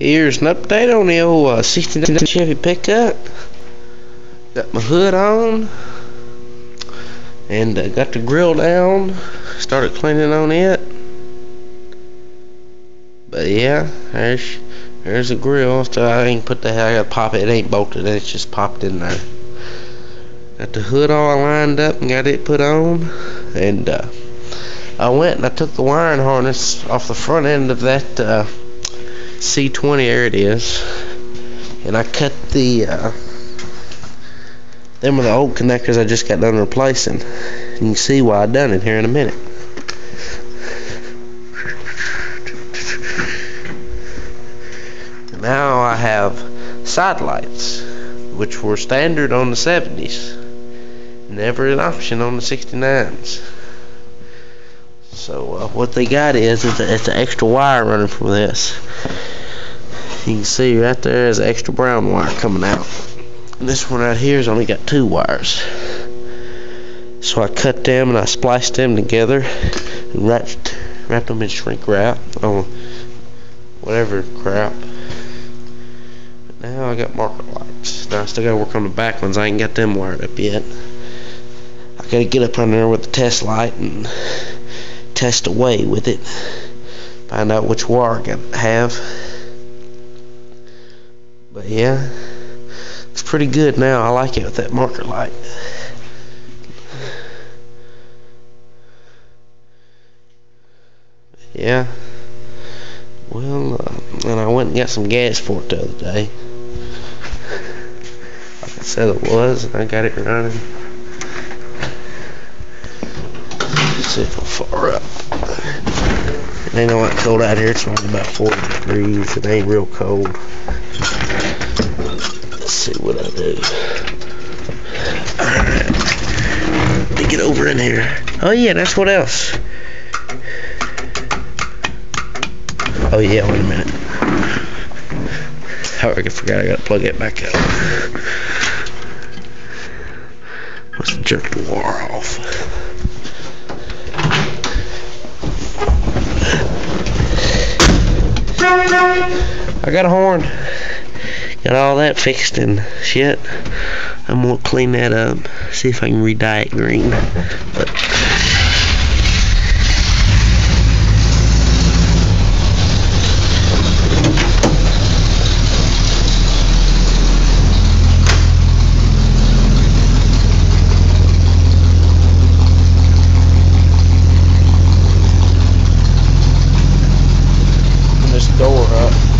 Here's an update on the old uh, 69 Chevy pickup. Got my hood on. And uh, got the grill down. Started cleaning on it. But yeah, there's there's the grill. So I ain't put the I gotta pop it. It ain't bolted. It's just popped in there. Got the hood all lined up and got it put on. And uh, I went and I took the wiring harness off the front end of that uh, C20 there it is. And I cut the uh, them the old connectors I just got done replacing. You can see why I done it here in a minute. Now I have side lights which were standard on the 70s never an option on the 69s so uh, what they got is it's, a, it's an extra wire running from this you can see right there is extra brown wire coming out. This one right here has only got two wires. So I cut them and I spliced them together and wrapped, wrapped them in shrink wrap on whatever crap. But now I got marker lights. Now I still gotta work on the back ones. I ain't got them wired up yet. I gotta get up on there with the test light and test away with it. Find out which wire I got have but yeah, it's pretty good now. I like it with that marker light. Yeah. Well, uh, and I went and got some gas for it the other day. Like I said it was, and I got it running. Let's see if I'm far up. It ain't all that cold out here. It's only about 40 degrees. It ain't real cold see what I do. Alright. Me get over in here. Oh yeah, that's what else. Oh yeah, wait a minute. Oh, I forgot I gotta plug it back up. Let's jerk the wire off. I got a horn got all that fixed and shit. I'm gonna clean that up, see if I can re-dye it green. But this door up.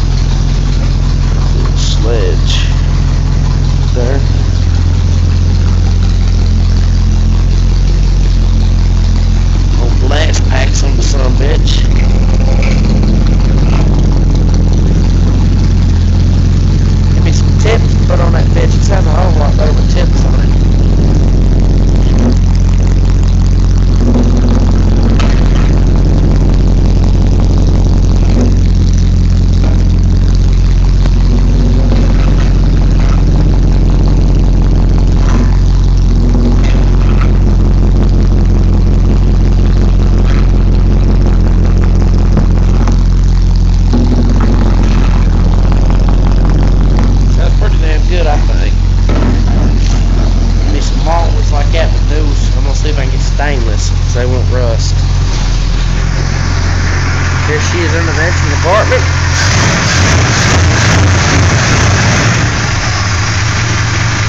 stainless so they won't rust. Here she is in the venting apartment.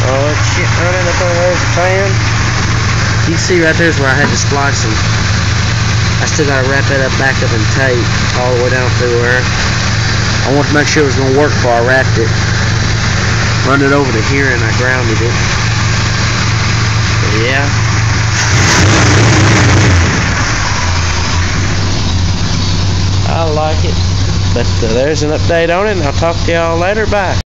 Oh, shit running up on there's the. You see right there's where I had to splice them. I still gotta wrap that up back up in tape all the way down through there. I want to make sure it was gonna work before I wrapped it. Run it over to here and I grounded it. But yeah. But uh, there's an update on it, and I'll talk to y'all later. Bye.